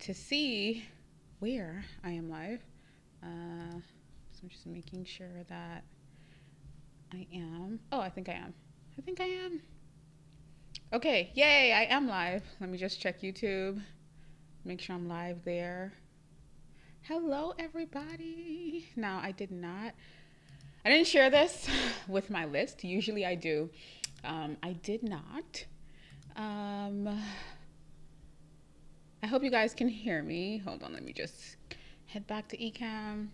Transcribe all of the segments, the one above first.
to see where I am live. Uh, so I'm just making sure that I am. Oh, I think I am. I think I am. Okay, yay, I am live. Let me just check YouTube. Make sure I'm live there. Hello, everybody. Now, I did not, I didn't share this with my list. Usually I do. Um, I did not. Um, I hope you guys can hear me. Hold on, let me just head back to Ecamm.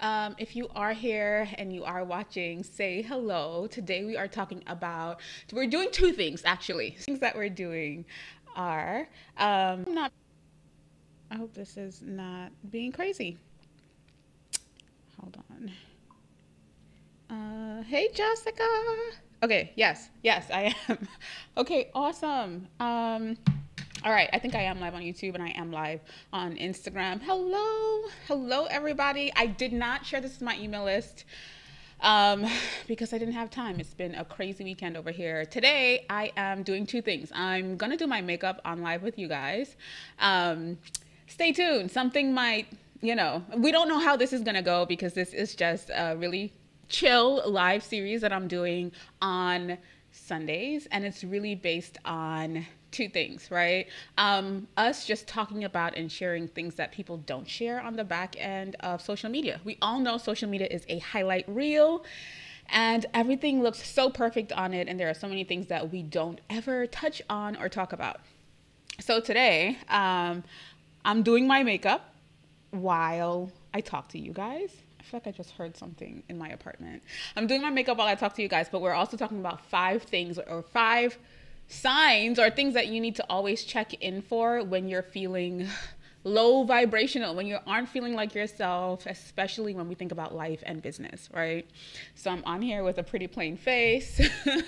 Um, if you are here and you are watching, say hello. Today we are talking about, we're doing two things actually. Things that we're doing are, um, not, I hope this is not being crazy. Hold on. Uh, hey Jessica. Okay, yes, yes, I am. okay, awesome. Um, all right, I think I am live on YouTube and I am live on Instagram. Hello, hello, everybody. I did not share this with my email list um, because I didn't have time. It's been a crazy weekend over here. Today, I am doing two things. I'm gonna do my makeup on live with you guys. Um, stay tuned. Something might, you know, we don't know how this is gonna go because this is just a really chill live series that I'm doing on Sundays, and it's really based on two things, right? Um, us just talking about and sharing things that people don't share on the back end of social media. We all know social media is a highlight reel and everything looks so perfect on it, and there are so many things that we don't ever touch on or talk about. So today, um, I'm doing my makeup while I talk to you guys. I feel like I just heard something in my apartment. I'm doing my makeup while I talk to you guys, but we're also talking about five things or five signs or things that you need to always check in for when you're feeling low vibrational, when you aren't feeling like yourself, especially when we think about life and business, right? So I'm on here with a pretty plain face. I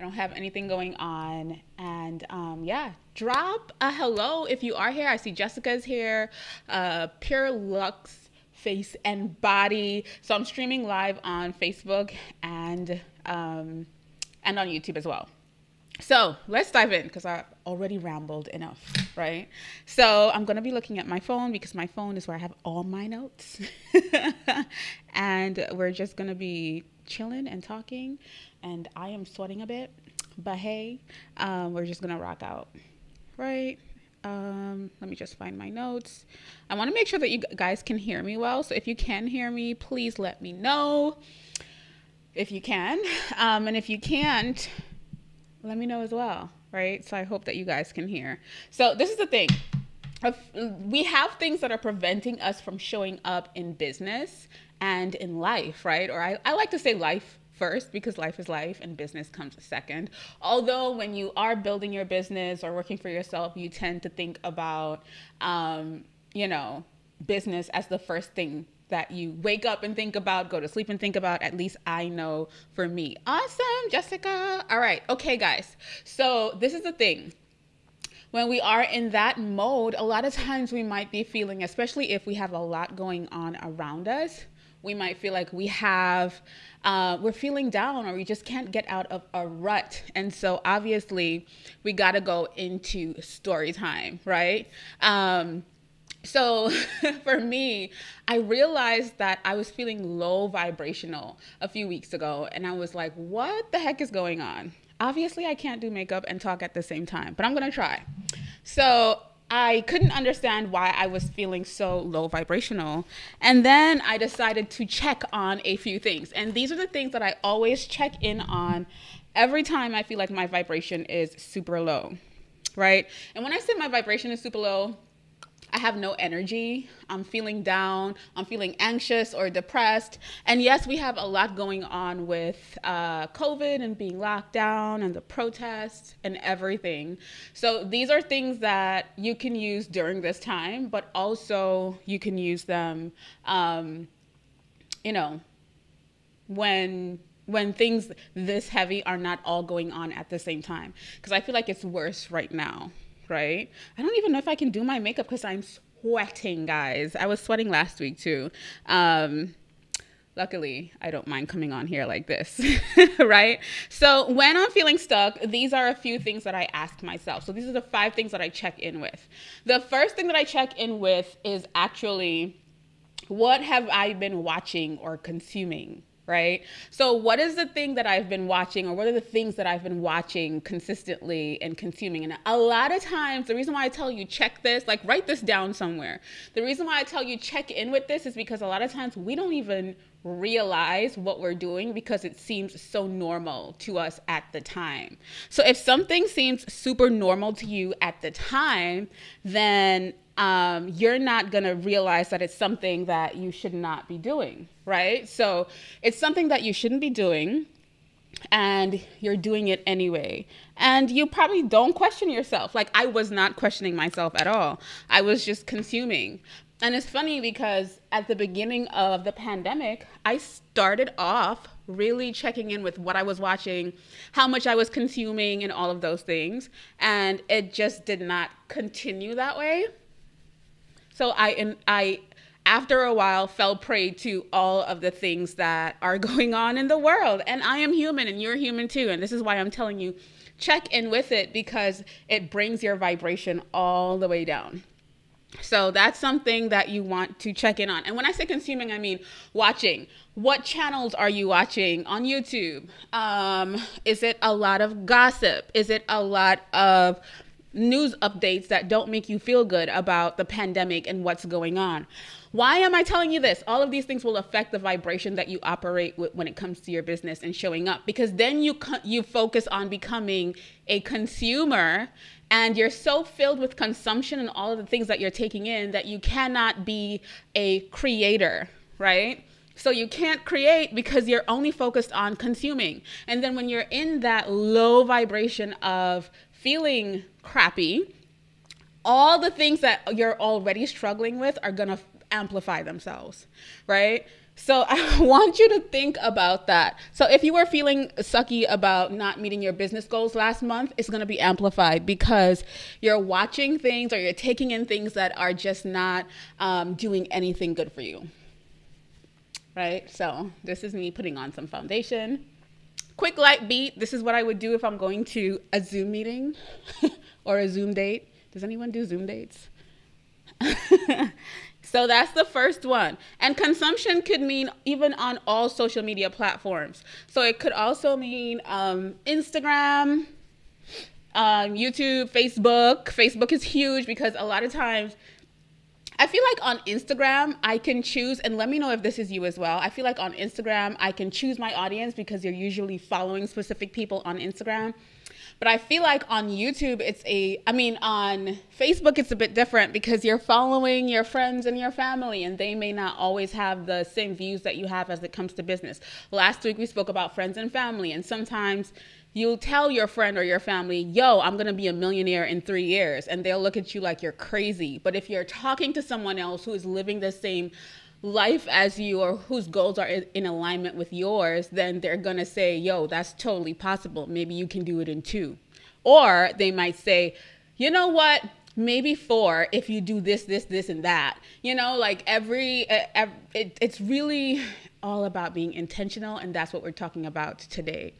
don't have anything going on. And um, yeah, drop a hello if you are here. I see Jessica's here, uh, Pure Lux Face and Body. So I'm streaming live on Facebook and um, and on YouTube as well. So let's dive in because I already rambled enough, right? So I'm going to be looking at my phone because my phone is where I have all my notes. and we're just going to be chilling and talking. And I am sweating a bit, but hey, um, we're just going to rock out, right? Um, let me just find my notes. I want to make sure that you guys can hear me well. So if you can hear me, please let me know if you can. Um, and if you can't, let me know as well, right? So I hope that you guys can hear. So this is the thing. We have things that are preventing us from showing up in business and in life, right? Or I, I like to say life first because life is life and business comes second. Although when you are building your business or working for yourself, you tend to think about, um, you know, business as the first thing that you wake up and think about, go to sleep and think about. At least I know for me. Awesome, Jessica. All right. Okay, guys. So this is the thing. When we are in that mode, a lot of times we might be feeling, especially if we have a lot going on around us, we might feel like we have, uh, we're feeling down or we just can't get out of a rut. And so obviously we got to go into story time, right? Um, so for me, I realized that I was feeling low vibrational a few weeks ago, and I was like, what the heck is going on? Obviously, I can't do makeup and talk at the same time, but I'm gonna try. So I couldn't understand why I was feeling so low vibrational. And then I decided to check on a few things. And these are the things that I always check in on every time I feel like my vibration is super low, right? And when I say my vibration is super low, I have no energy. I'm feeling down. I'm feeling anxious or depressed. And yes, we have a lot going on with uh, COVID and being locked down and the protests and everything. So these are things that you can use during this time, but also you can use them, um, you know, when when things this heavy are not all going on at the same time because i feel like it's worse right now right? I don't even know if I can do my makeup because I'm sweating, guys. I was sweating last week too. Um, Luckily, I don't mind coming on here like this, right? So, when I'm feeling stuck, these are a few things that I ask myself. So, these are the five things that I check in with. The first thing that I check in with is actually what have I been watching or consuming right? So, what is the thing that I've been watching, or what are the things that I've been watching consistently and consuming? And a lot of times, the reason why I tell you check this, like write this down somewhere. The reason why I tell you check in with this is because a lot of times we don't even realize what we're doing because it seems so normal to us at the time. So if something seems super normal to you at the time, then um, you're not going to realize that it's something that you should not be doing, right? So it's something that you shouldn't be doing and you're doing it anyway. And you probably don't question yourself. Like I was not questioning myself at all. I was just consuming. And it's funny because at the beginning of the pandemic, I started off really checking in with what I was watching, how much I was consuming, and all of those things. And it just did not continue that way. So I and I after a while fell prey to all of the things that are going on in the world. And I am human and you're human too. And this is why I'm telling you check in with it because it brings your vibration all the way down. So that's something that you want to check in on. And when I say consuming, I mean watching. What channels are you watching on YouTube? Um, is it a lot of gossip? Is it a lot of news updates that don't make you feel good about the pandemic and what's going on. Why am I telling you this? All of these things will affect the vibration that you operate with when it comes to your business and showing up because then you you focus on becoming a consumer and you're so filled with consumption and all of the things that you're taking in that you cannot be a creator, right? So you can't create because you're only focused on consuming. And then when you're in that low vibration of feeling crappy, all the things that you're already struggling with are going to amplify themselves, right? So I want you to think about that. So if you were feeling sucky about not meeting your business goals last month, it's going to be amplified because you're watching things or you're taking in things that are just not um, doing anything good for you. Right? So this is me putting on some foundation quick light beat. This is what I would do if I'm going to a Zoom meeting or a Zoom date. Does anyone do Zoom dates? so that's the first one. And consumption could mean even on all social media platforms. So it could also mean um, Instagram, um, YouTube, Facebook. Facebook is huge because a lot of times I feel like on Instagram, I can choose, and let me know if this is you as well. I feel like on Instagram, I can choose my audience because you're usually following specific people on Instagram. But I feel like on YouTube, it's a, I mean, on Facebook, it's a bit different because you're following your friends and your family, and they may not always have the same views that you have as it comes to business. Last week, we spoke about friends and family, and sometimes you'll tell your friend or your family, yo, I'm gonna be a millionaire in three years, and they'll look at you like you're crazy. But if you're talking to someone else who is living the same life as you or whose goals are in alignment with yours, then they're gonna say, yo, that's totally possible. Maybe you can do it in two. Or they might say, you know what? maybe four if you do this this this and that you know like every, every it, it's really all about being intentional and that's what we're talking about today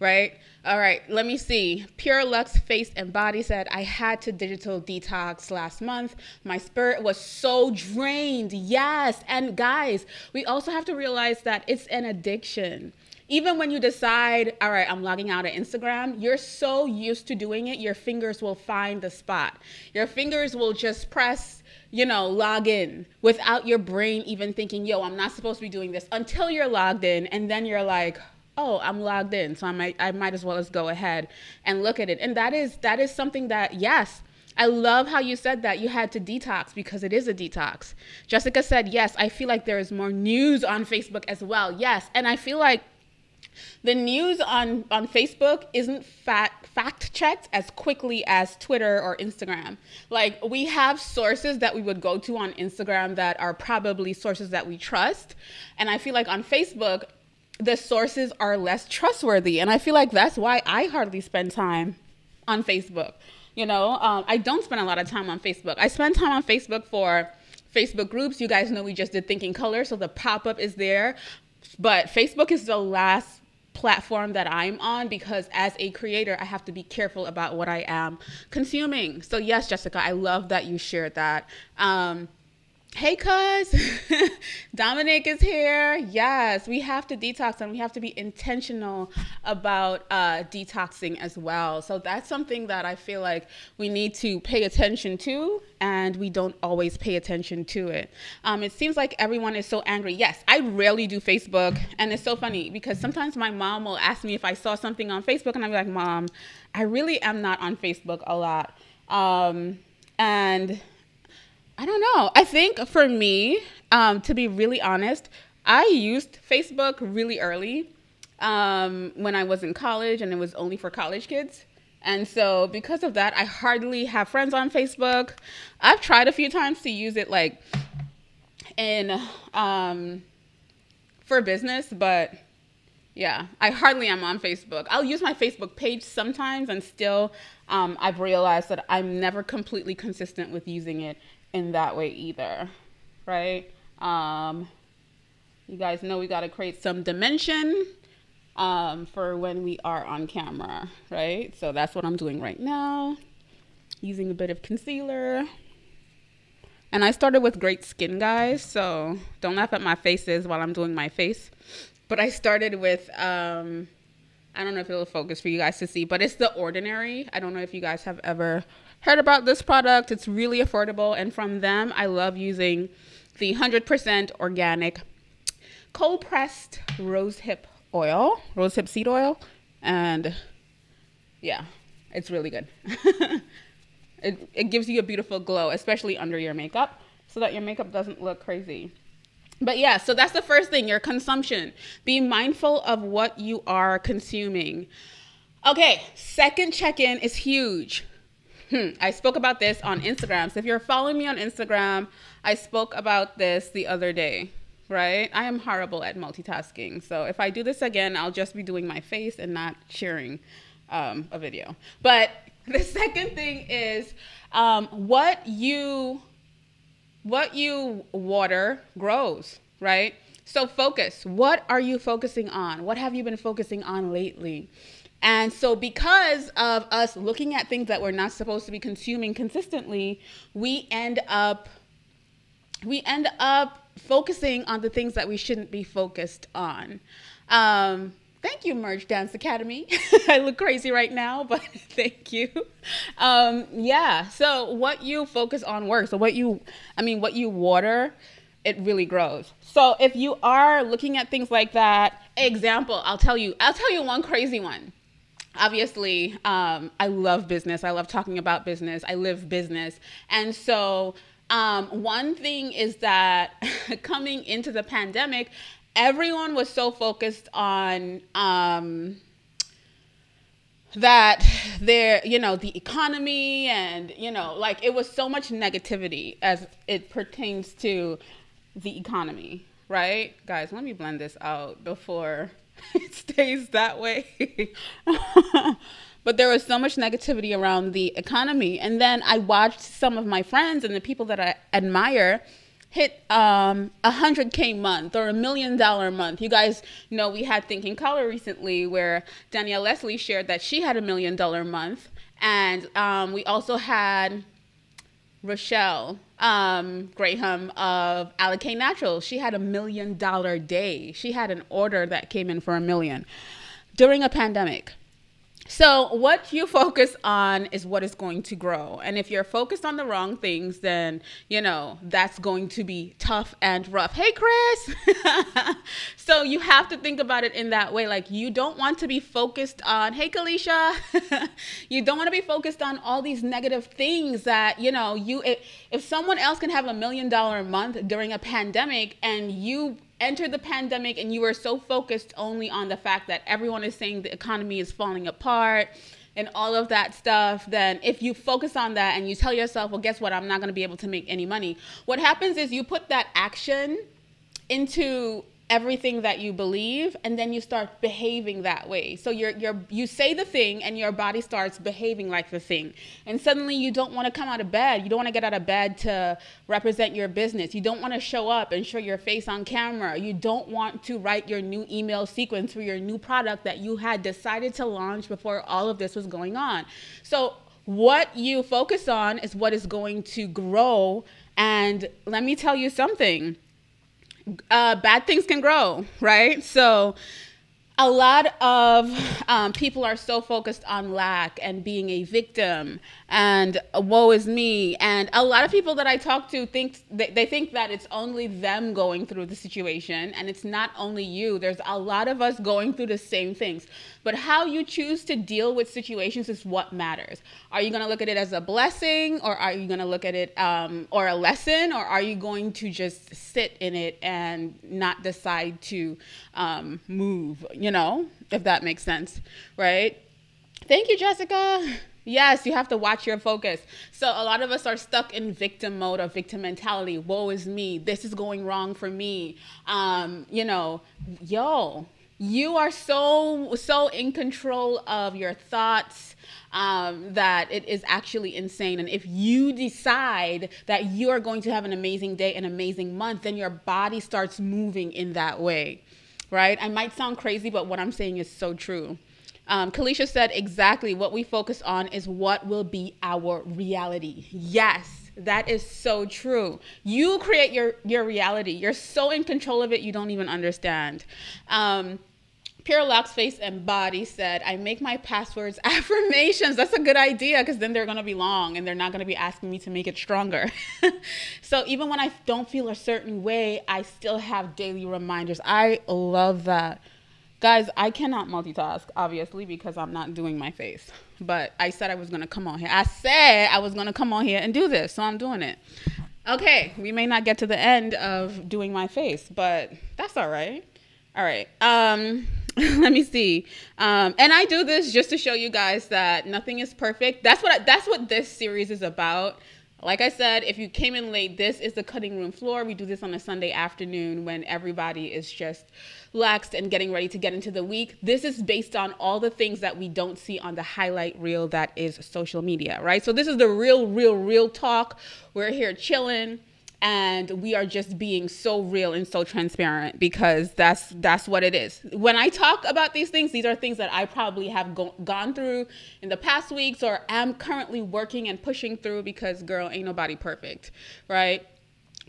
right? All right, let me see. Pure Lux Face and Body said, I had to digital detox last month. My spirit was so drained. Yes. And guys, we also have to realize that it's an addiction. Even when you decide, all right, I'm logging out of Instagram, you're so used to doing it, your fingers will find the spot. Your fingers will just press you know, log in without your brain even thinking, yo, I'm not supposed to be doing this until you're logged in. And then you're like, oh i'm logged in so i might i might as well as go ahead and look at it and that is that is something that yes I love how you said that you had to detox because it is a detox. Jessica said, Yes, I feel like there is more news on Facebook as well. Yes. And I feel like the news on, on Facebook isn't fact, fact checked as quickly as Twitter or Instagram. Like, we have sources that we would go to on Instagram that are probably sources that we trust. And I feel like on Facebook, the sources are less trustworthy. And I feel like that's why I hardly spend time on Facebook. You know, um, I don't spend a lot of time on Facebook. I spend time on Facebook for Facebook groups. You guys know we just did Thinking Color, so the pop up is there. but Facebook is the last platform that I'm on because as a creator, I have to be careful about what I am consuming. So, yes, Jessica, I love that you shared that. Um, Hey, cuz Dominic is here. Yes, we have to detox and we have to be intentional about uh, detoxing as well. So, that's something that I feel like we need to pay attention to, and we don't always pay attention to it. Um, it seems like everyone is so angry. Yes, I rarely do Facebook, and it's so funny because sometimes my mom will ask me if I saw something on Facebook, and I'm like, Mom, I really am not on Facebook a lot. Um, and I don't know. I think for me, um, to be really honest, I used Facebook really early um, when I was in college, and it was only for college kids. And so, because of that, I hardly have friends on Facebook. I've tried a few times to use it like in um, for business, but yeah, I hardly am on Facebook. I'll use my Facebook page sometimes, and still, um, I've realized that I'm never completely consistent with using it in that way either, right? Um, you guys know we got to create some dimension um, for when we are on camera, right? So that's what I'm doing right now, using a bit of concealer. And I started with great skin, guys, so don't laugh at my faces while I'm doing my face. But I started with, um, I don't know if it'll focus for you guys to see, but it's The Ordinary. I don't know if you guys have ever heard about this product. It's really affordable. And from them, I love using the 100% organic cold pressed rosehip oil, rosehip seed oil. And yeah, it's really good. it, it gives you a beautiful glow, especially under your makeup, so that your makeup doesn't look crazy. But yeah, so that's the first thing your consumption. Be mindful of what you are consuming. Okay, second check in is huge. Hmm, I spoke about this on Instagram. So if you're following me on Instagram, I spoke about this the other day, right? I am horrible at multitasking. So if I do this again, I'll just be doing my face and not sharing um, a video. But the second thing is um, what you what you water grows, right? So focus. What are you focusing on? What have you been focusing on lately? And so, because of us looking at things that we're not supposed to be consuming consistently, we end up we end up focusing on the things that we shouldn't be focused on. Um, thank you, Merge Dance Academy. I look crazy right now, but thank you. Um, yeah. So, what you focus on works. So, what you, I mean, what you water, it really grows. So, if you are looking at things like that, example, I'll tell you. I'll tell you one crazy one obviously um, i love business. I love talking about business. I live business. And so um, one thing is that coming into the pandemic everyone was so focused on um, that there you know the economy and you know like it was so much negativity as it pertains to the economy right? Guys let me blend this out before it stays that way. but there was so much negativity around the economy. And then I watched some of my friends and the people that I admire hit um, a 100K month or a million dollar month. You guys know we had Thinking Color recently where Danielle Leslie shared that she had a million dollar month. And um, we also had Rochelle um, Graham of Alikay Naturals. She had a million dollar day. She had an order that came in for a million during a pandemic. So, what you focus on is what is going to grow. And if you're focused on the wrong things, then, you know, that's going to be tough and rough. Hey, Chris. so, you have to think about it in that way. Like, you don't want to be focused on, hey, Kalisha. you don't want to be focused on all these negative things that, you know, you, if, if someone else can have a million dollar a month during a pandemic and you entered the pandemic and you were so focused only on the fact that everyone is saying the economy is falling apart and all of that stuff, then if you focus on that and you tell yourself, well, guess what? I'm not going to be able to make any money. What happens is you put that action into everything that you believe and then you start behaving that way. So you're you're you say the thing and your body starts behaving like the thing. And suddenly you don't want to come out of bed. You don't want to get out of bed to represent your business. You don't want to show up and show your face on camera. You don't want to write your new email sequence for your new product that you had decided to launch before all of this was going on. So what you focus on is what is going to grow. And let me tell you something uh, bad things can grow, right? So a lot of um, people are so focused on lack and being a victim and woe is me. And a lot of people that i talk to think they, they think that it's only them going through the situation and it's not only you. There's a lot of us going through the same things. But how you choose to deal with situations is what matters. Are you going to look at it as a blessing or are you going to look at it um, or a lesson? Or are you going to just sit in it and not decide to um, move? You know if that makes sense right thank you jessica Yes, you have to watch your focus. So a lot of us are stuck in victim mode or victim mentality. Woe is me. This is going wrong for me. Um, you know, yo, you are so so in control of your thoughts um, that it is actually insane. And if you decide that you are going to have an amazing day, an amazing month, then your body starts moving in that way, right? I might sound crazy, but what I'm saying is so true. Um, Kalisha said exactly what we focus on is what will be our reality. Yes, that is so true. You create your your reality. You're so in control of it, you don't even understand. Um, Pure Face and Body said, I make my passwords affirmations. That's a good idea because then they're going to be long and they're not going to be asking me to make it stronger. so even when I don't feel a certain way, I still have daily reminders. I love that. Guys, I cannot multitask, obviously, because I'm not doing my face. But I said I was going to come on here. I said I was going to come on here and do this, so I'm doing it. Okay, we may not get to the end of doing my face, but that's all right. All right. Um, let me see. Um, and I do this just to show you guys that nothing is perfect. That's what I, that's what this series is about. Like I said, if you came in late, this is the cutting room floor. We do this on a Sunday afternoon when everybody is just laxed and getting ready to get into the week. This is based on all the things that we don't see on the highlight reel that is social media, right? So this is the real, real, real talk. We're here chilling and we are just being so real and so transparent because that's that's what it is. When i talk about these things these are things that i probably have go- gone through in the past weeks or am currently working and pushing through because girl ain't nobody perfect right?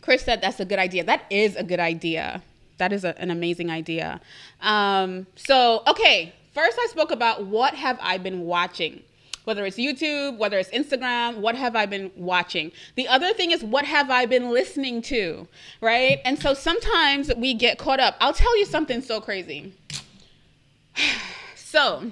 Chris said that's a good idea. That is a good idea. That is a, an amazing idea. Um, so okay first i spoke about what have i been watching whether it's YouTube, whether it's Instagram, what have I been watching? The other thing is, what have I been listening to, right? And so sometimes we get caught up. I'll tell you something so crazy. so,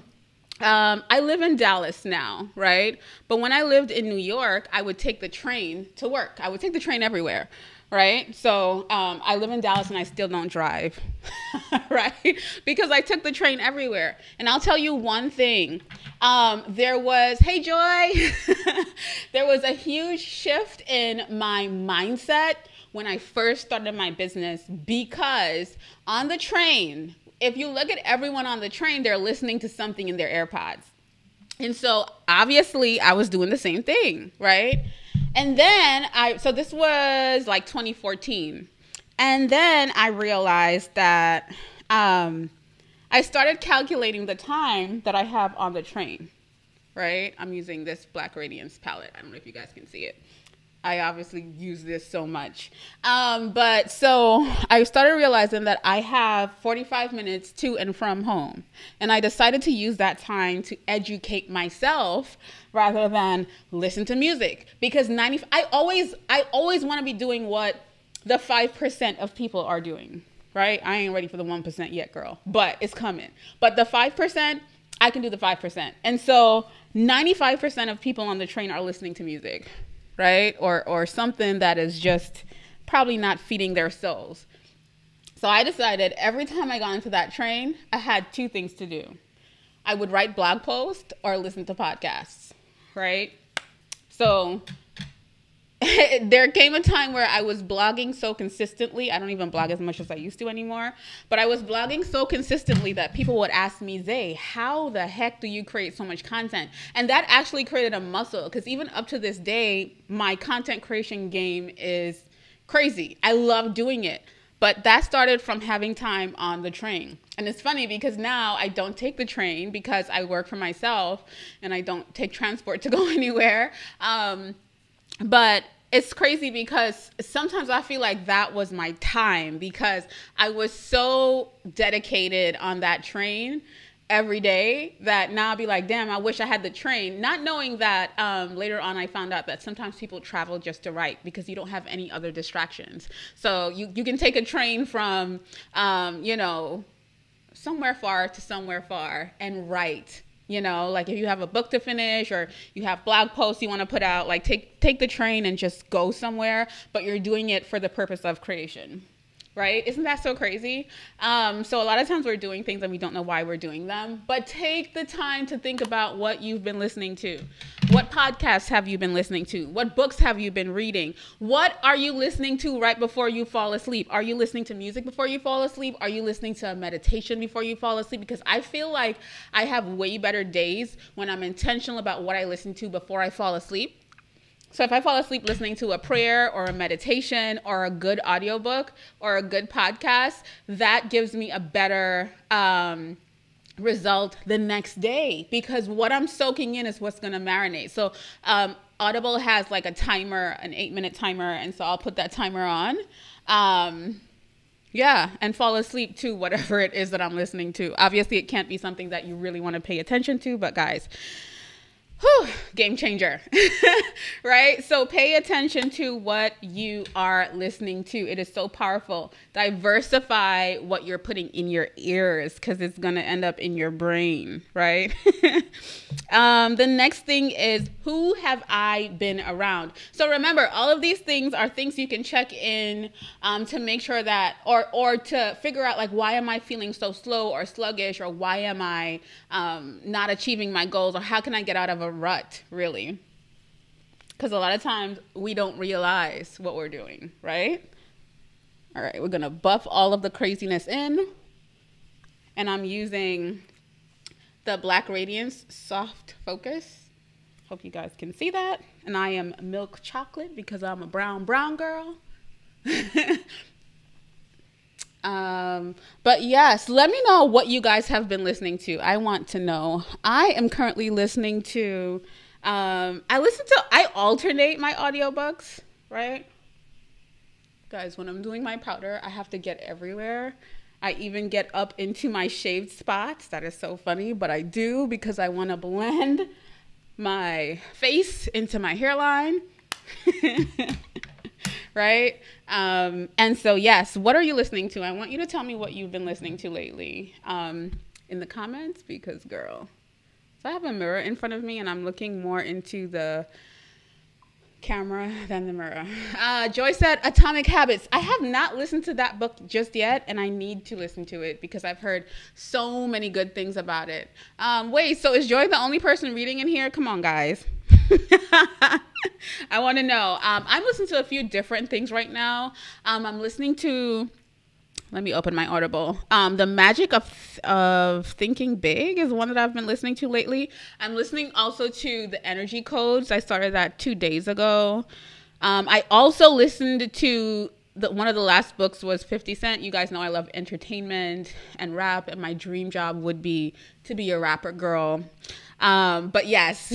um, I live in Dallas now, right? But when I lived in New York, I would take the train to work. I would take the train everywhere right? So um, I live in Dallas and I still don't drive, right? Because I took the train everywhere. And I'll tell you one thing um, there was, hey, Joy, there was a huge shift in my mindset when I first started my business because on the train, if you look at everyone on the train, they're listening to something in their AirPods. And so obviously I was doing the same thing, right? And then I, so this was like 2014. And then I realized that um, I started calculating the time that I have on the train, right? I'm using this Black Radiance palette. I don't know if you guys can see it. I obviously use this so much. Um, but so I started realizing that I have 45 minutes to and from home. And I decided to use that time to educate myself rather than listen to music because 90 I always I always want to be doing what the 5% of people are doing, right? I ain't ready for the 1% yet, girl, but it's coming. But the 5%, I can do the 5%. And so 95% of people on the train are listening to music right? Or or something that is just probably not feeding their souls. So I decided every time I got into that train, I had two things to do. I would write blog posts or listen to podcasts, right? So there came a time where I was blogging so consistently. I don't even blog as much as I used to anymore, but I was blogging so consistently that people would ask me, Zay, how the heck do you create so much content? And that actually created a muscle because even up to this day, my content creation game is crazy. I love doing it. But that started from having time on the train. And it's funny because now I don't take the train because I work for myself and I don't take transport to go anywhere. Um, but it's crazy because sometimes I feel like that was my time because I was so dedicated on that train every day that now I'll be like, damn, I wish I had the train. Not knowing that um, later on I found out that sometimes people travel just to write because you don't have any other distractions. So you, you can take a train from, um, you know, somewhere far to somewhere far and write you know like if you have a book to finish or you have blog posts you want to put out like take take the train and just go somewhere but you're doing it for the purpose of creation right? Isn't that so crazy? Um, so a lot of times we're doing things and we don't know why we're doing them. But take the time to think about what you've been listening to. What podcasts have you been listening to? What books have you been reading? What are you listening to right before you fall asleep? Are you listening to music before you fall asleep? Are you listening to a meditation before you fall asleep? Because I feel like I have way better days when I'm intentional about what I listen to before I fall asleep so if I fall asleep listening to a prayer or a meditation or a good audiobook or a good podcast, that gives me a better um, result the next day because what I'm soaking in is what's going to marinate. So um, Audible has like a timer, an eight minute timer, and so I'll put that timer on. Um, yeah, and fall asleep to whatever it is that I'm listening to. Obviously, it can't be something that you really want to pay attention to, but guys, Whew, game changer, right? So pay attention to what you are listening to. It is so powerful. Diversify what you're putting in your ears because it's going to end up in your brain, right? um, the next thing is who have I been around? So remember, all of these things are things you can check in um, to make sure that, or or to figure out like why am I feeling so slow or sluggish, or why am I um, not achieving my goals, or how can I get out of a rut, really. Because a lot of times we don't realize what we're doing, right? All right, we're gonna buff all of the craziness in. And I'm using the Black Radiance Soft Focus. Hope you guys can see that. And I am milk chocolate because I'm a brown, brown girl. Um, but yes, let me know what you guys have been listening to. I want to know. I am currently listening to, um, I listen to, I alternate my audiobooks, right? Guys, when I'm doing my powder, I have to get everywhere. I even get up into my shaved spots. That is so funny, but I do because I want to blend my face into my hairline. right? Um, and so, yes, what are you listening to? I want you to tell me what you've been listening to lately um, in the comments because, girl, so I have a mirror in front of me and I'm looking more into the camera than the mirror. Uh, Joy said Atomic Habits. I have not listened to that book just yet, and I need to listen to it because I've heard so many good things about it. Um, wait, so is Joy the only person reading in here? Come on, guys. I want to know. Um, I'm listening to a few different things right now. Um, I'm listening to. Let me open my Audible. Um, the Magic of of Thinking Big is one that I've been listening to lately. I'm listening also to the Energy Codes. I started that two days ago. Um, I also listened to the, one of the last books was 50 Cent. You guys know I love entertainment and rap, and my dream job would be to be a rapper girl. Um, but yes,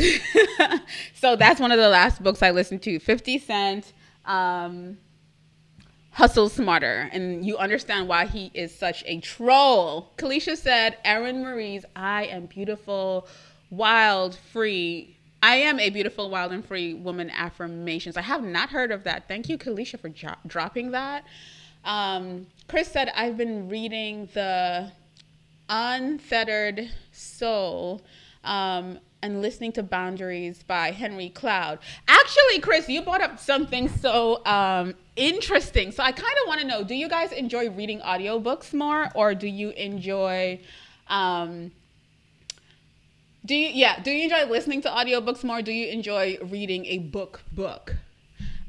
so that's one of the last books I listened to 50 Cent. Um, Hustle Smarter, and you understand why he is such a troll. Kalisha said, Erin Marie's I am beautiful, wild, free. I am a beautiful, wild, and free woman affirmations. I have not heard of that. Thank you, Kalisha, for dropping that. Um, Chris said, I've been reading the Untethered Soul um, and listening to Boundaries by Henry Cloud. Actually, Chris, you brought up something so um, interesting. So I kind of want to know do you guys enjoy reading audiobooks more or do you enjoy. Um, do you yeah do you enjoy listening to audiobooks more do you enjoy reading a book book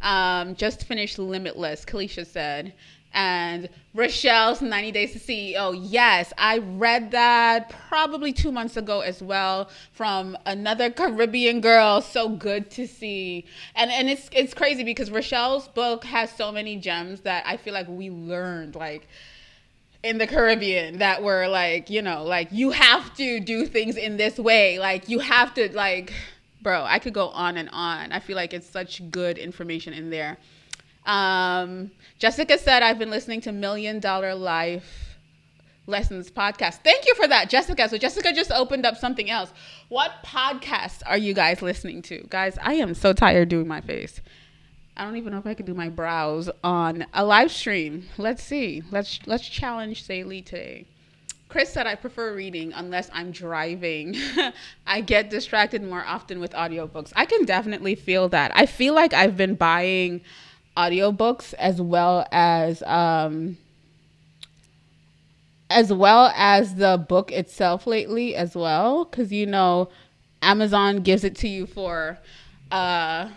Um, just finished Limitless, Kalisha said. And Rochelle's 90 Days to CEO. Yes, I read that probably two months ago as well from another Caribbean girl. So good to see. And and it's it's crazy because Rochelle's book has so many gems that I feel like we learned like in the Caribbean that were like, you know, like you have to do things in this way. Like you have to like bro, I could go on and on. I feel like it's such good information in there. Um, Jessica said, I've been listening to Million Dollar Life Lessons podcast. Thank you for that, Jessica. So, Jessica just opened up something else. What podcast are you guys listening to? Guys, I am so tired doing my face. I don't even know if I could do my brows on a live stream. Let's see. Let's let's challenge XayLi today. Chris said I prefer reading unless I'm driving. I get distracted more often with audiobooks. I can definitely feel that. I feel like I've been buying audiobooks as well as um as well as the book itself lately as well cuz you know Amazon gives it to you for uh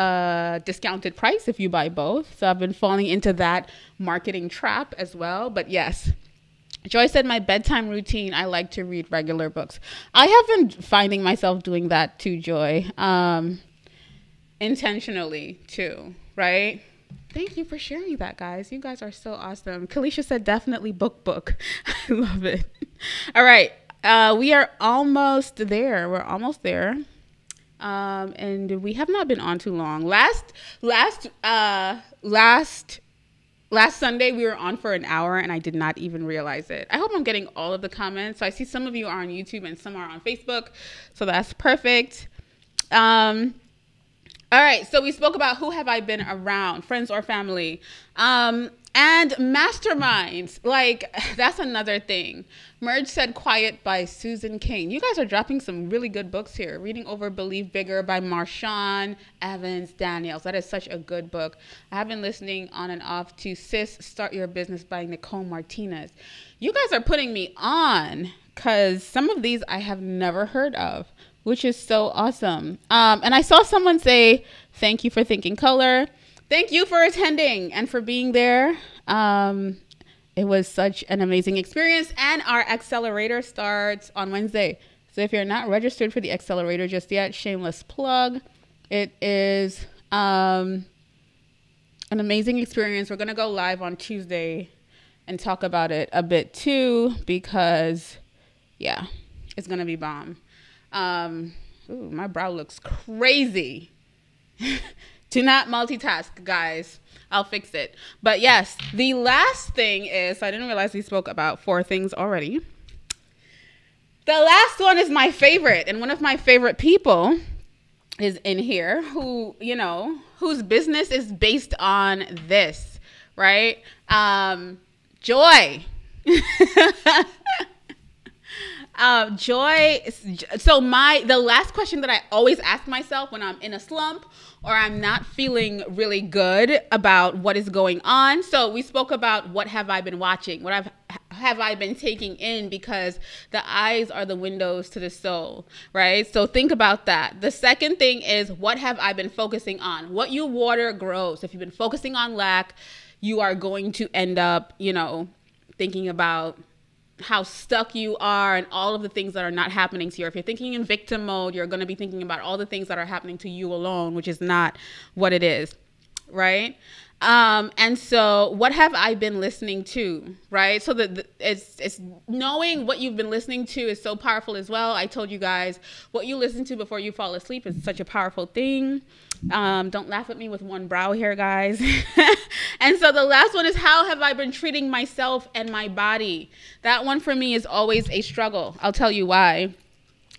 a discounted price if you buy both. So I've been falling into that marketing trap as well. But yes, Joy said, My bedtime routine, I like to read regular books. I have been finding myself doing that too, Joy. Um, intentionally too, right? Thank you for sharing that, guys. You guys are so awesome. Kalisha said definitely book book. I love it. All right. Uh, we are almost there. We're almost there. Um, and we have not been on too long. Last last uh last last Sunday we were on for an hour and I did not even realize it. I hope I'm getting all of the comments. So I see some of you are on YouTube and some are on Facebook. So that's perfect. Um all right, so we spoke about who have I been around, friends or family. Um, and masterminds, like that's another thing. Merge said Quiet by Susan Cain. You guys are dropping some really good books here. Reading over Believe Bigger by Marshawn Evans Daniels. That is such a good book. I have been listening on and off to Sis Start Your Business by Nicole Martinez. You guys are putting me on because some of these I have never heard of which is so awesome. Um, and I saw someone say, Thank you for thinking color. Thank you for attending and for being there. Um, it was such an amazing experience. And our accelerator starts on Wednesday. So if you're not registered for the accelerator just yet, shameless plug. It is um, an amazing experience. We're going to go live on Tuesday and talk about it a bit too because, yeah, it's going to be bomb. Um, ooh, my brow looks crazy. Do not multitask, guys. I'll fix it. But yes, the last thing is I didn't realize we spoke about four things already. The last one is my favorite, and one of my favorite people is in here who, you know, whose business is based on this, right? Um, joy. Um, joy. So my the last question that I always ask myself when I'm in a slump or I'm not feeling really good about what is going on. So we spoke about what have I been watching? What I've have I been taking in because the eyes are the windows to the soul, right? So think about that. The second thing is what have I been focusing on? What you water grows. If you've been focusing on lack, you are going to end up, you know, thinking about how stuck you are and all of the things that are not happening to you. If you're thinking in victim mode, you're going to be thinking about all the things that are happening to you alone, which is not what it is, right? Um, and so, what have I been listening to, right? So that it's it's knowing what you've been listening to is so powerful as well. I told you guys what you listen to before you fall asleep is such a powerful thing. Um, don't laugh at me with one brow here, guys. and so the last one is how have I been treating myself and my body? That one for me is always a struggle. I'll tell you why.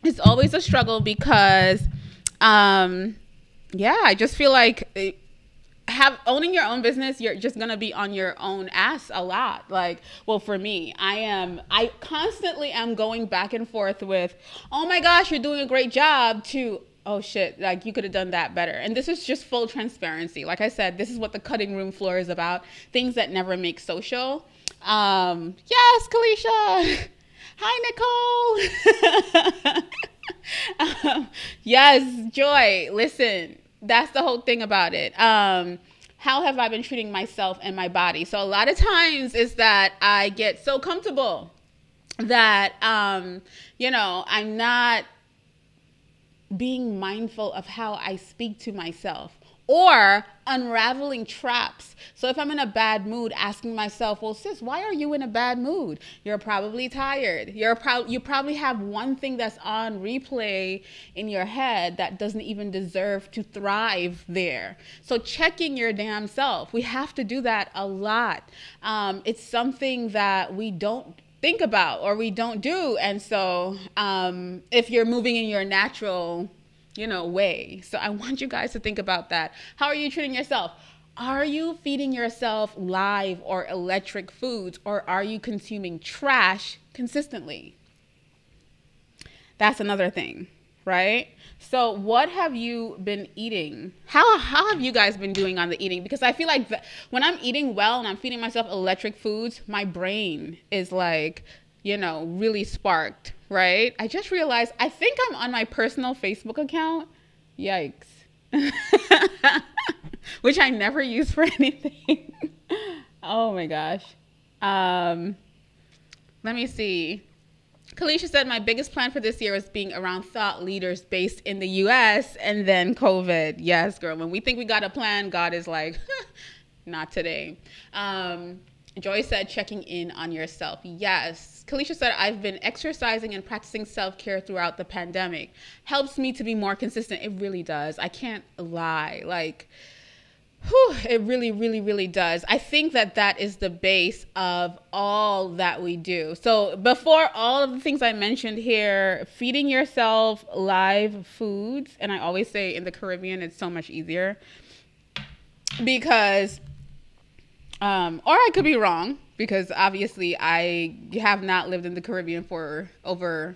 It's always a struggle because, um, yeah, I just feel like. It, have owning your own business you're just gonna be on your own ass a lot like well for me i am i constantly am going back and forth with oh my gosh you're doing a great job to oh shit, like you could have done that better. And this is just full transparency. Like I said, this is what the cutting room floor is about things that never make social. Um, yes, Kalisha. Hi, Nicole. um, yes, Joy. Listen, that's the whole thing about it. Um, how have I been treating myself and my body? So a lot of times is that I get so comfortable that um, you know I'm not being mindful of how I speak to myself or unraveling traps. So if I'm in a bad mood, asking myself, "Well, sis, why are you in a bad mood? You're probably tired. You're pro- you probably have one thing that's on replay in your head that doesn't even deserve to thrive there." So checking your damn self. We have to do that a lot. Um, it's something that we don't think about or we don't do, and so um, if you're moving in your natural you know, way. So I want you guys to think about that. How are you treating yourself? Are you feeding yourself live or electric foods or are you consuming trash consistently? That's another thing, right? So, what have you been eating? How how have you guys been doing on the eating? Because I feel like when I'm eating well and I'm feeding myself electric foods, my brain is like, you know, really sparked, right? I just realized I think I'm on my personal Facebook account. Yikes. Which I never use for anything. oh my gosh. Um, let me see. Kalisha said, My biggest plan for this year is being around thought leaders based in the US and then COVID. Yes, girl. When we think we got a plan, God is like, Not today. Um, Joy said, checking in on yourself. Yes. Kalisha said, I've been exercising and practicing self care throughout the pandemic. Helps me to be more consistent. It really does. I can't lie. Like, whew, it really, really, really does. I think that that is the base of all that we do. So, before all of the things I mentioned here, feeding yourself live foods, and I always say in the Caribbean, it's so much easier because um, or I could be wrong because obviously I have not lived in the Caribbean for over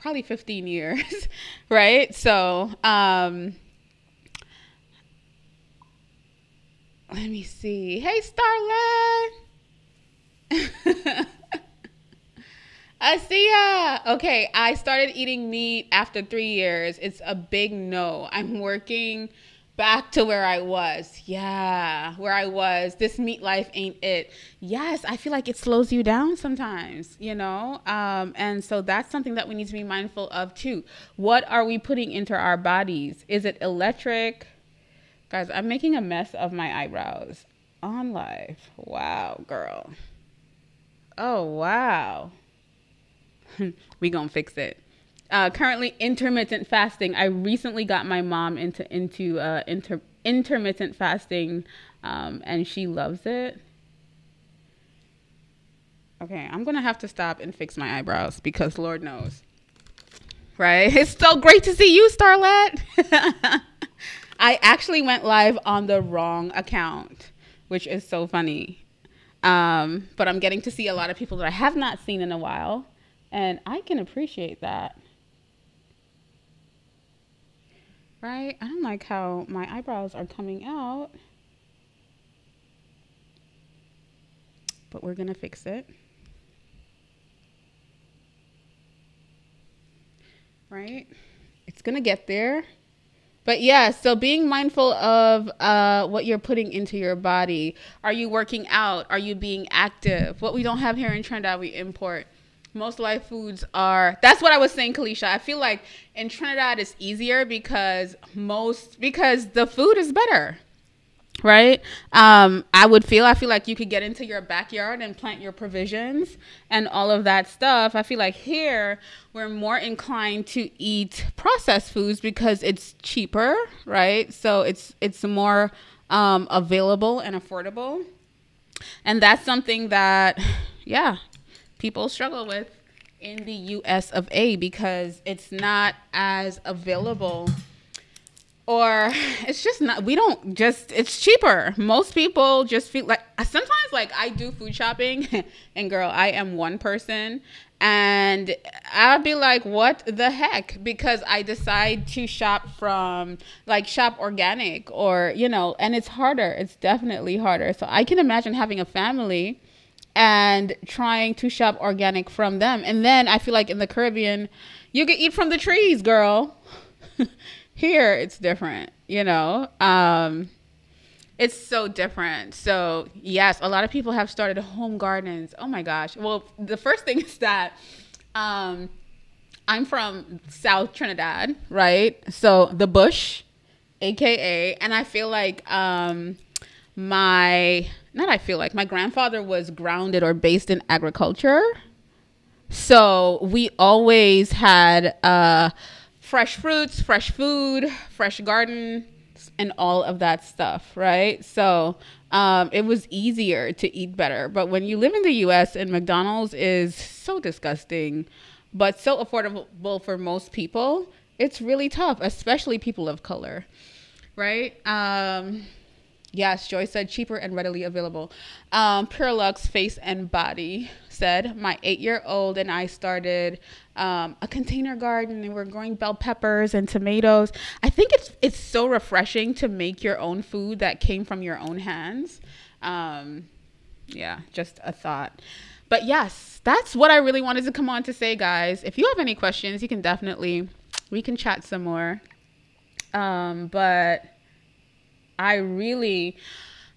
probably 15 years, right? So, um, let me see. Hey, Starlet. I see ya. Okay, I started eating meat after three years. It's a big no. I'm working back to where I was. Yeah, where I was. This meat life ain't it. Yes, I feel like it slows you down sometimes, you know? Um, and so that's something that we need to be mindful of too. What are we putting into our bodies? Is it electric? Guys, I'm making a mess of my eyebrows on live. Wow, girl. Oh, wow. we gonna fix it uh, currently intermittent fasting. I recently got my mom into into uh, inter- intermittent fasting, um, and she loves it. Okay, I'm gonna have to stop and fix my eyebrows because Lord knows, right? It's so great to see you, Starlet. I actually went live on the wrong account, which is so funny. Um, but I'm getting to see a lot of people that I have not seen in a while, and I can appreciate that. right? I don't like how my eyebrows are coming out. But we're going to fix it. Right? It's going to get there. But yeah, so being mindful of uh, what you're putting into your body. Are you working out? Are you being active? What we don't have here in Trinidad, we import most live foods are that's what i was saying kalisha i feel like in trinidad it's easier because most because the food is better right? Um i would feel i feel like you could get into your backyard and plant your provisions and all of that stuff. I feel like here we're more inclined to eat processed foods because it's cheaper right? So it's it's more um available and affordable. And that's something that yeah people struggle with in the US of A because it's not as available or it's just not we don't just it's cheaper most people just feel like sometimes like i do food shopping and girl i am one person and i'll be like what the heck because i decide to shop from like shop organic or you know and it's harder it's definitely harder so i can imagine having a family and trying to shop organic from them. And then I feel like in the Caribbean, you can eat from the trees, girl. here it's different, you know. Um, it's so different. So yes, a lot of people have started home gardens. Oh my gosh. Well, the first thing is that um, I'm from South Trinidad, right? So the bush, aka, and I feel like um, my not I feel like my grandfather was grounded or based in agriculture. So we always had uh, fresh fruits, fresh food, fresh garden, and all of that stuff, right? So um, it was easier to eat better. But when you live in the US and McDonald's is so disgusting, but so affordable for most people, it's really tough, especially people of color, right? Um, yes, Joy said cheaper and readily available. Um, Pure Lux Face and Body said, my eight year old and I started um, a container garden and we're growing bell peppers and tomatoes. I think it's it's so refreshing to make your own food that came from your own hands. Um, yeah, just a thought. But yes, that's what I really wanted to come on to say, guys. If you have any questions, you can definitely we can chat some more. Um, but I really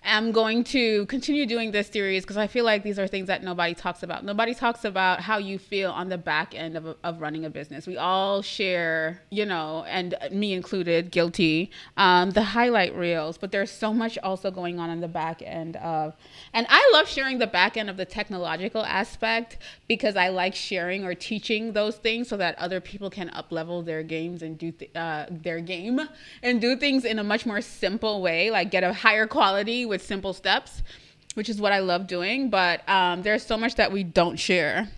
am going to continue doing this series because I feel like these are things that nobody talks about. Nobody talks about how you feel on the back end of, of running a business. We all share, you know, and me included, guilty, um, the highlight reels, but there's so much also going on on the back end of, and I love sharing the back end of the technological aspect because I like sharing or teaching those things so that other people can up level their games and do th- uh, their game and do things in a much more simple way, like get a higher quality with simple steps, which is what I love doing. But um, there's so much that we don't share.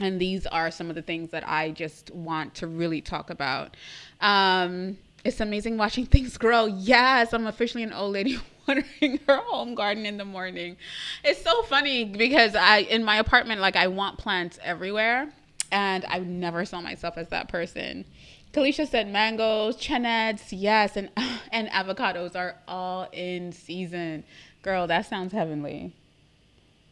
And these are some of the things that I just want to really talk about. Um, it's amazing watching things grow. Yes, I'm officially an old lady watering her home garden in the morning. It's so funny because I in my apartment like I want plants everywhere and I never saw myself as that person. Kalisha said mangoes, chenettes, yes, and and avocados are all in season. Girl, that sounds heavenly.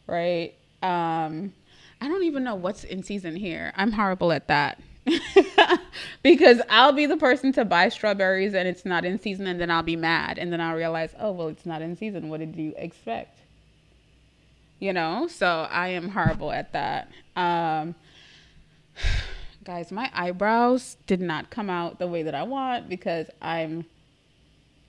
Right? Um I don't even know what's in season here. I'm horrible at that. because I'll be the person to buy strawberries and it's not in season and then I'll be mad and then I'll realize, "Oh, well, it's not in season. What did you expect?" You know? So, I am horrible at that. Um Guys, my eyebrows did not come out the way that I want because I'm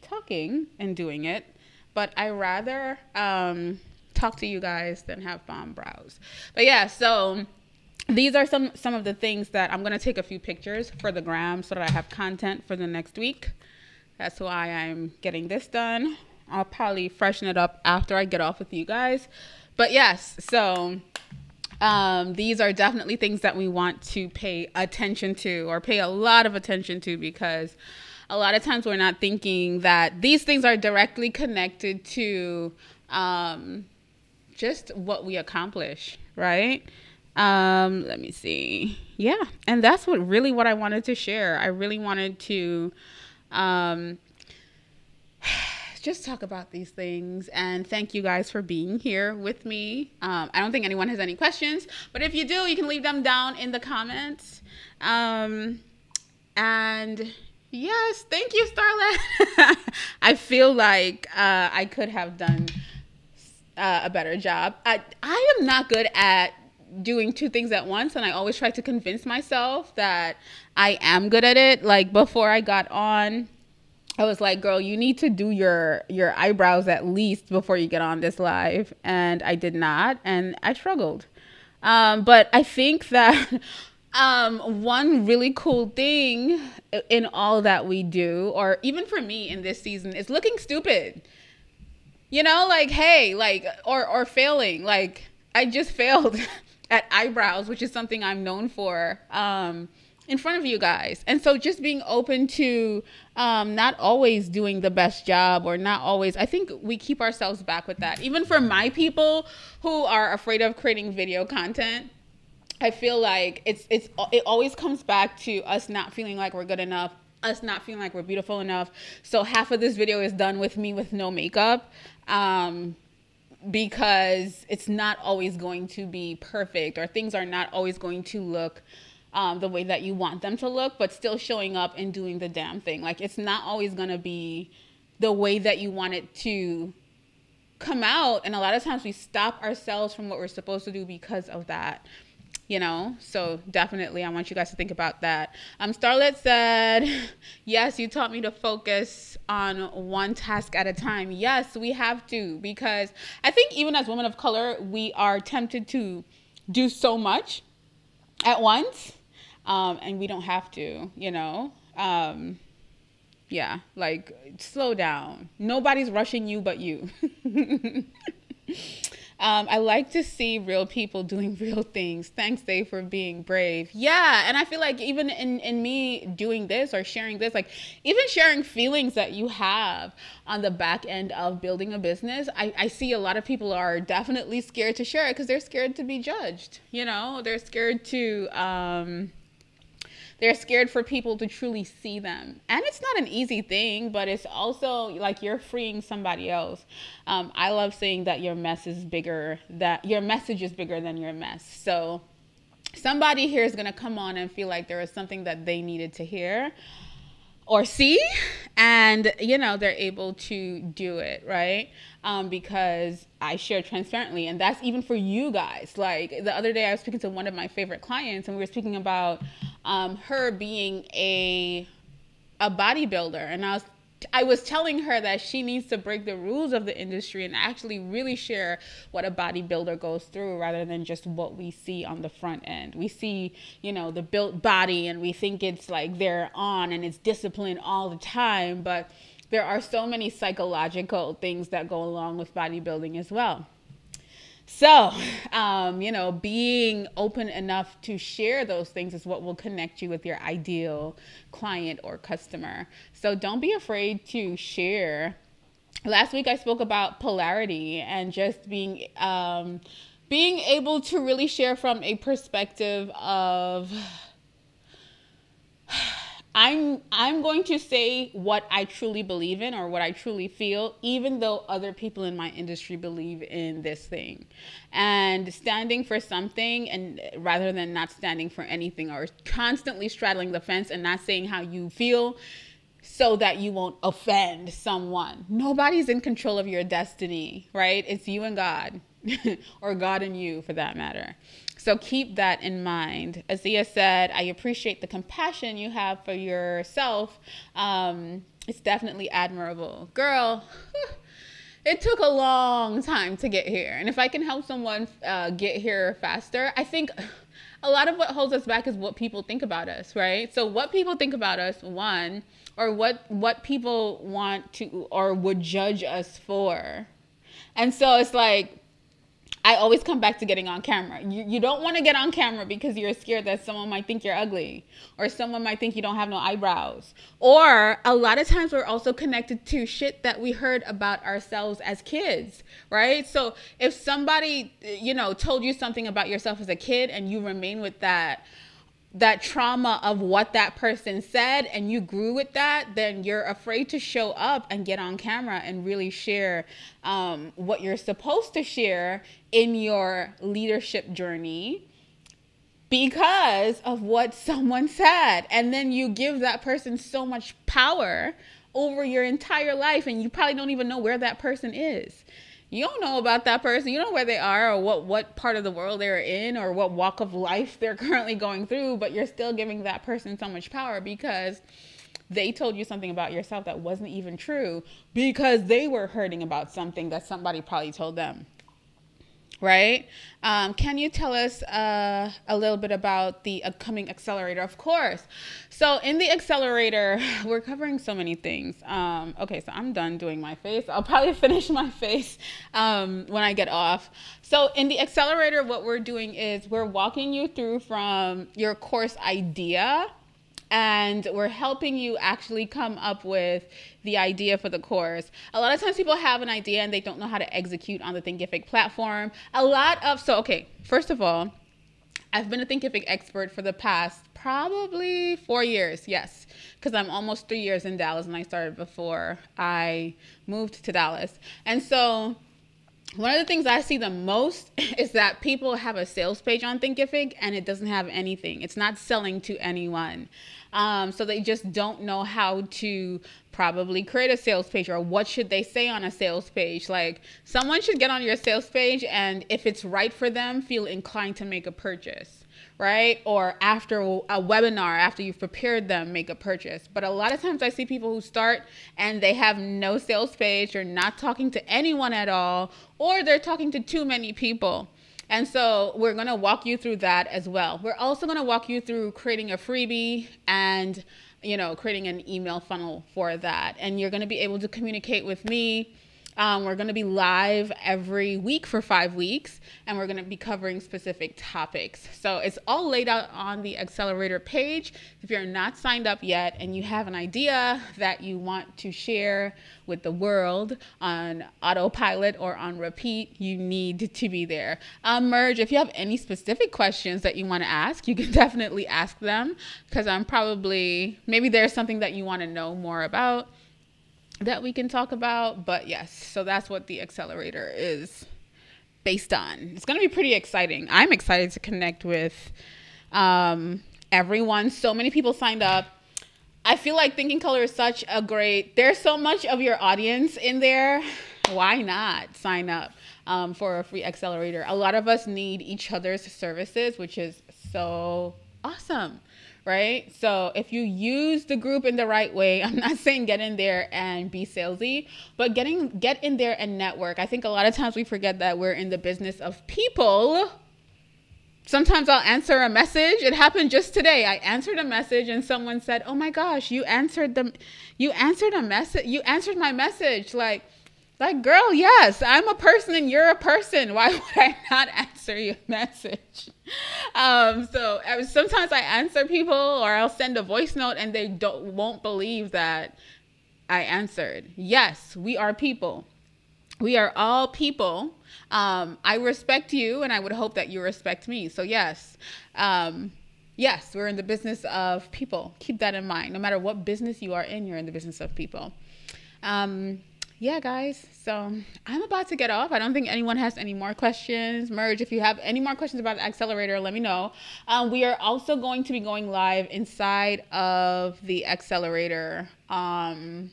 talking and doing it, but I rather um, talk to you guys than have bomb brows. But yeah, so these are some some of the things that I'm gonna take a few pictures for the gram so that I have content for the next week. That's why I'm getting this done. I'll probably freshen it up after I get off with you guys. But yes, so um, these are definitely things that we want to pay attention to or pay a lot of attention to because a lot of times we're not thinking that these things are directly connected to um, just what we accomplish, right? Um, let me see. Yeah, and that's what really what I wanted to share. I really wanted to um, just talk about these things. And thank you guys for being here with me. Um, I don't think anyone has any questions, but if you do, you can leave them down in the comments. Um, and yes, thank you, Starlet. I feel like uh, I could have done uh, a better job. I, I am not good at doing two things at once and I always try to convince myself that I am good at it. Like before I got on, I was like, girl, you need to do your your eyebrows at least before you get on this live. And I did not, and I struggled. Um, but I think that um, one really cool thing in all that we do, or even for me in this season, is looking stupid. You know, like, hey, like, or or failing. Like, I just failed at eyebrows, which is something I'm known for. Um, in front of you guys. And so just being open to um, not always doing the best job or not always, I think we keep ourselves back with that. Even for my people who are afraid of creating video content, I feel like it's it's it always comes back to us not feeling like we're good enough, us not feeling like we're beautiful enough. So half of this video is done with me with no makeup. Um, because it's not always going to be perfect or things are not always going to look um, the way that you want them to look, but still showing up and doing the damn thing. Like it's not always gonna be the way that you want it to come out. And a lot of times we stop ourselves from what we're supposed to do because of that you know so definitely i want you guys to think about that um starlet said yes you taught me to focus on one task at a time yes we have to because i think even as women of color we are tempted to do so much at once um, and we don't have to you know um, yeah like slow down nobody's rushing you but you Um, I like to see real people doing real things. Thanks, Dave, for being brave. Yeah, and I feel like even in, in me doing this or sharing this, like even sharing feelings that you have on the back end of building a business, I, I see a lot of people are definitely scared to share it because they're scared to be judged. You know, they're scared to. Um, they're scared for people to truly see them. And it's not an easy thing, but it's also like you're freeing somebody else. Um, I love saying that your mess is bigger, that your message is bigger than your mess. So somebody here is going to come on and feel like there was something that they needed to hear or see and you know they're able to do it right um, because i share transparently and that's even for you guys like the other day i was speaking to one of my favorite clients and we were speaking about um, her being a a bodybuilder, and I was I was telling her that she needs to break the rules of the industry and actually really share what a bodybuilder goes through rather than just what we see on the front end. We see, you know, the built body and we think it's like they're on and it's discipline all the time, but there are so many psychological things that go along with bodybuilding as well. So, um, you know, being open enough to share those things is what will connect you with your ideal client or customer. So, don't be afraid to share. Last week, I spoke about polarity and just being um, being able to really share from a perspective of I'm I'm going to say what I truly believe in or what I truly feel, even though other people in my industry believe in this thing. And standing for something and rather than not standing for anything or constantly straddling the fence and not saying how you feel so that you won't offend someone. Nobody's in control of your destiny, right? It's you and God. or God and you for that matter. So keep that in mind. Azia said, I appreciate the compassion you have for yourself. Um, it's definitely admirable. Girl, it took a long time to get here. And if I can help someone uh, get here faster, I think a lot of what holds us back is what people think about us, right? So what people think about us, one, or what what people want to or would judge us for. And so it's like I always come back to getting on camera. You, you don't want to get on camera because you're scared that someone might think you're ugly or someone might think you don't have no eyebrows. Or a lot of times we're also connected to shit that we heard about ourselves as kids, right? So if somebody, you know, told you something about yourself as a kid and you remain with that, that trauma of what that person said and you grew with that, then you're afraid to show up and get on camera and really share um, what you're supposed to share in your leadership journey because of what someone said. And then you give that person so much power over your entire life, and you probably don't even know where that person is you don't know about that person. You don't know where they are or what, what part of the world they're in or what walk of life they're currently going through, but you're still giving that person so much power because they told you something about yourself that wasn't even true because they were hurting about something that somebody probably told them right? Um, can you tell us uh, a little bit about the upcoming accelerator? Of course. So, in the accelerator, we're covering so many things. Um, okay, so I'm done doing my face. I'll probably finish my face um, when I get off. So, in the accelerator, what we're doing is we're walking you through from your course idea and we're helping you actually come up with the idea for the course. A lot of times people have an idea and they don't know how to execute on the Thinkific platform. A lot of, so okay, first of all, I've been a Thinkific expert for the past probably four years, yes, because I'm almost three years in Dallas and I started before I moved to Dallas. And so one of the things I see the most is that people have a sales page on Thinkific and it doesn't have anything. It's not selling to anyone. Um, so they just don't know how to probably create a sales page or what should they say on a sales page. Like someone should get on your sales page and if it's right for them, feel inclined to make a purchase right? Or after a webinar, after you've prepared them, make a purchase. But a lot of times I see people who start and they have no sales page or not talking to anyone at all, or they're talking to too many people. And so we're going to walk you through that as well. We're also going to walk you through creating a freebie and you know, creating an email funnel for that. And you're going to be able to communicate with me um, we're going to be live every week for five weeks, and we're going to be covering specific topics. So it's all laid out on the accelerator page. If you're not signed up yet and you have an idea that you want to share with the world on autopilot or on repeat, you need to be there. Um, Merge, if you have any specific questions that you want to ask, you can definitely ask them because I'm probably, maybe there's something that you want to know more about that we can talk about. But yes, so that's what the accelerator is based on. It's going to be pretty exciting. I'm excited to connect with um, everyone. So many people signed up. I feel like Thinking Color is such a great, there's so much of your audience in there. Why not sign up um, for a free accelerator? A lot of us need each other's services, which is so awesome right? So if you use the group in the right way, I'm not saying get in there and be salesy, but getting get in there and network. I think a lot of times we forget that we're in the business of people. Sometimes I'll answer a message. It happened just today. I answered a message and someone said, "Oh my gosh, you answered the you answered a message. You answered my message." Like like, girl, yes, I'm a person and you're a person. Why would I not answer your message? Um, so sometimes I answer people or I'll send a voice note and they don't won't believe that I answered. Yes, we are people. We are all people. Um, I respect you and I would hope that you respect me. So yes. Um, yes, we're in the business of people. Keep that in mind. No matter what business you are in, you're in the business of people. Um, yeah, guys. So I'm about to get off. I don't think anyone has any more questions. Merge, if you have any more questions about the accelerator, let me know. Um, we are also going to be going live inside of the accelerator. Um,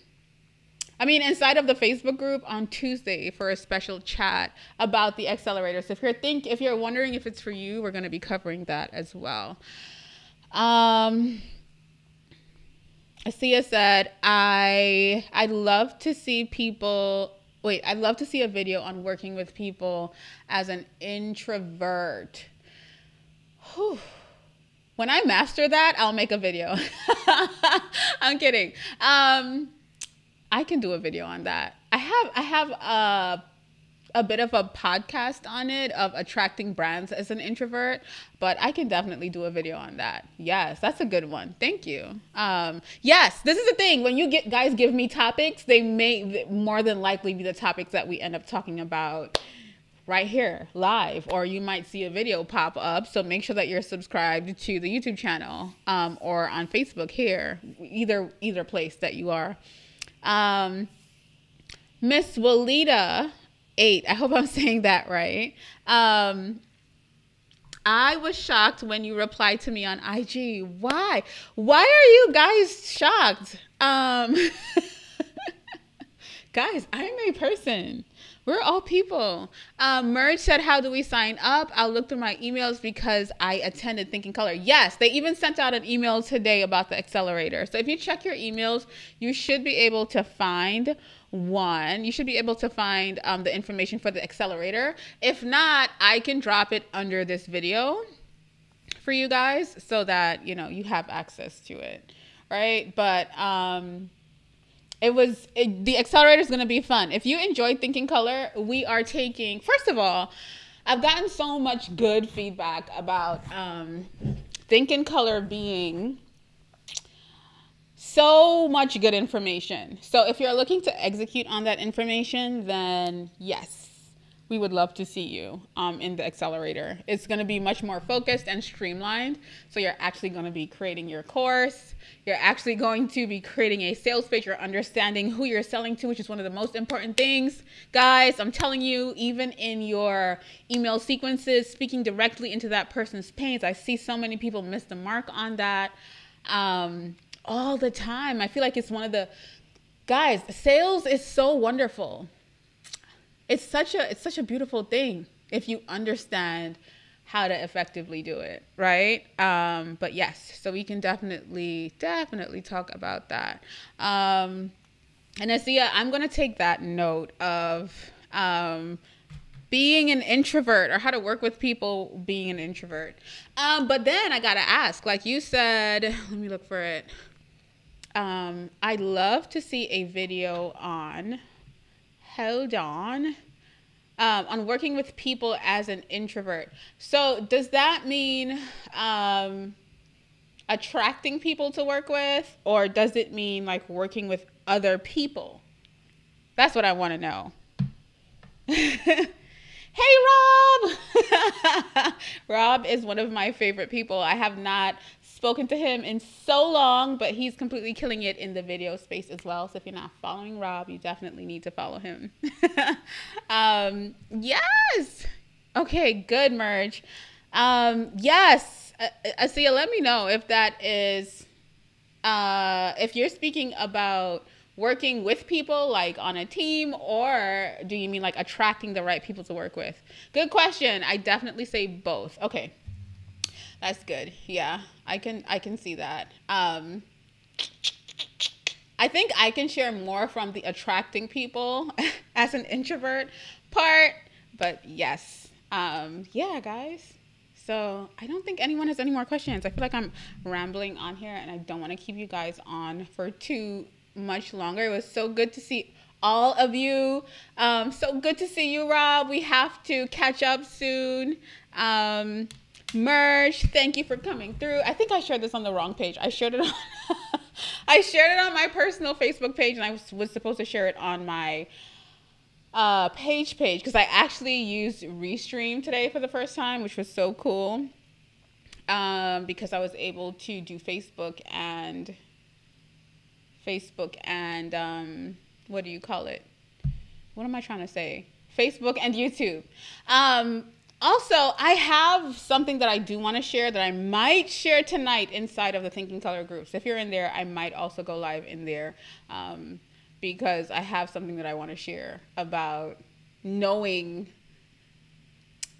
I mean, inside of the Facebook group on Tuesday for a special chat about the accelerator. So if you're think if you're wondering if it's for you, we're going to be covering that as well. Um, Sia said, I I'd love to see people wait, I'd love to see a video on working with people as an introvert. Whew. When I master that, I'll make a video. I'm kidding. Um, I can do a video on that. I have I have a a bit of a podcast on it of attracting brands as an introvert, but I can definitely do a video on that. Yes, that's a good one. Thank you. Um, yes, this is the thing. When you get guys give me topics, they may more than likely be the topics that we end up talking about right here live or you might see a video pop up so make sure that you're subscribed to the youtube channel um, or on facebook here either either place that you are um, miss walida eight. I hope I'm saying that right. Um, I was shocked when you replied to me on IG. Why? Why are you guys shocked? Um, guys, I'm a person. We're all people. Um, Merge said, How do we sign up? I'll look through my emails because I attended Thinking Color. Yes, they even sent out an email today about the accelerator. So if you check your emails, you should be able to find one, you should be able to find um, the information for the accelerator. If not, I can drop it under this video for you guys so that you know you have access to it, right? But um, it was it, the accelerator is going to be fun. If you enjoy Thinking Color, we are taking first of all. I've gotten so much good feedback about um, Thinking Color being so much good information. So if you're looking to execute on that information, then yes, we would love to see you um, in the accelerator. It's going to be much more focused and streamlined. So you're actually going to be creating your course. You're actually going to be creating a sales page. You're understanding who you're selling to, which is one of the most important things. Guys, I'm telling you, even in your email sequences, speaking directly into that person's pains, I see so many people miss the mark on that um, all the time. I feel like it's one of the guys, sales is so wonderful. It's such a it's such a beautiful thing if you understand how to effectively do it right? Um, but yes so we can definitely definitely talk about that. Um, and Asia, i'm going to take that note of um, being an introvert or how to work with people being an introvert. Um, but then i gotta ask like you said let me look for it um, i'd love to see a video on hold on um, on working with people as an introvert. So does that mean um, attracting people to work with, or does it mean like working with other people? That's what I want to know. hey, Rob! Rob is one of my favorite people. I have not spoken to him in so long, but he's completely killing it in the video space as well. So if you're not following Rob, you definitely need to follow him. um, yes. Okay, good merge. Um, yes. Uh, Asia, let me know if that is, uh, if you're speaking about working with people like on a team or do you mean like attracting the right people to work with good question i definitely say both okay that's good. Yeah, I can I can see that. Um, I think I can share more from the attracting people as an introvert part, but yes, um, yeah, guys. So I don't think anyone has any more questions. I feel like I'm rambling on here, and I don't want to keep you guys on for too much longer. It was so good to see all of you. Um, so good to see you, Rob. We have to catch up soon. Um, merge thank you for coming through. I think i shared this on the wrong page. I shared it on i shared it on my personal facebook page and i was, was supposed to share it on my uh, page page because i actually used restream today for the first time which was so cool. Um, because i was able to do facebook and facebook and um, what do you call it? What am i trying to say? Facebook and youtube. Um, also, I have something that I do want to share that I might share tonight inside of the Thinking Color groups. If you're in there, I might also go live in there um, because I have something that I want to share about knowing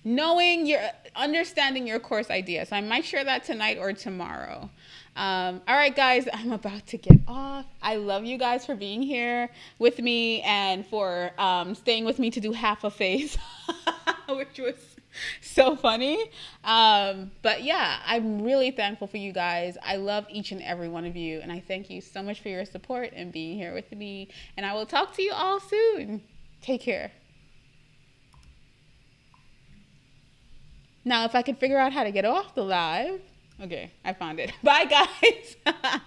knowing your understanding your course idea. So I might share that tonight or tomorrow. Um, all right, guys, I'm about to get off. I love you guys for being here with me and for um, staying with me to do half a face, which was so funny. Um, but yeah, I'm really thankful for you guys. I love each and every one of you. And I thank you so much for your support and being here with me. And I will talk to you all soon. Take care. Now, if I could figure out how to get off the live. Okay, I found it. Bye, guys.